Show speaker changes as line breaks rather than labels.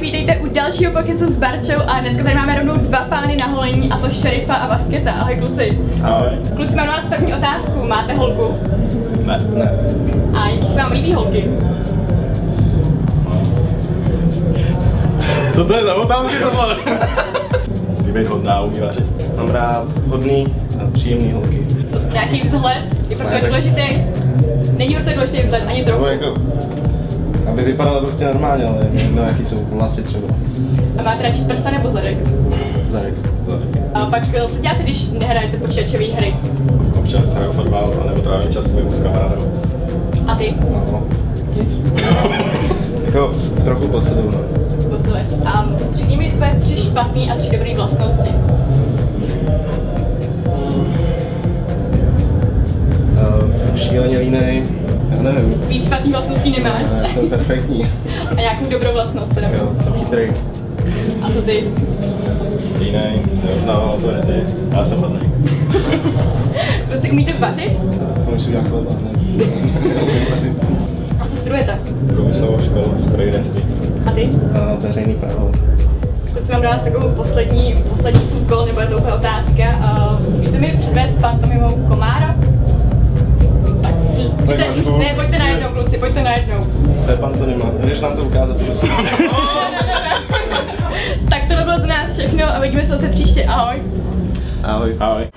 vítejte u dalšího pokecu s Barčou a dneska tady máme rovnou dva pány na holení a to šerifa a basketa. Ahoj kluci.
Ahoj.
Kluci, mám na vás první otázku. Máte holku?
Ne. Ne.
A jaký se vám líbí holky?
Co to je za otázky tohle? Musí být hodná, umí vařit.
Mám rád hodný a příjemný holky.
Nějaký vzhled? Je pro
Ne,
to
tak-
důležitý? Není pro to důležitý vzhled ani trochu.
jako, aby vypadala prostě normálně, ale jedno, jaký jsou vlasy třeba.
A máte radši prsa nebo zadek?
Zadek.
A pak co děláte, když nehrajete počítačové hry?
Občas hraju fotbal, nebo trávím čas s kamarádem.
A ty?
No, nic. jako trochu posledu, no.
Posiluješ. A řekni mi tvoje tři špatný a tři dobrý vlastnosti.
Šíleně línej, já nevím.
Víc špatný vlastností nemáš.
Já jsem perfektní.
A nějakou dobrou vlastnost teda.
Jo, jsem chytrý.
A co ty?
Jiný, neuznávám autority. Já jsem hodný.
Prostě umíte vařit?
Musím udělat chleba, ne?
A co studujete?
Průmyslovou školu, strojírenství.
A ty?
Uh, veřejný právo.
Pokud mám dát takovou poslední, poslední úkol, nebo je to úplně otázka. Uh, můžete mi pojďte, ne, pojďte najednou, kluci, pojďte najednou.
Co je pantonima? Můžeš nám to ukázat, prosím?
tak tohle bylo z nás všechno a uvidíme se zase příště. Ahoj.
Ahoj.
Ahoj.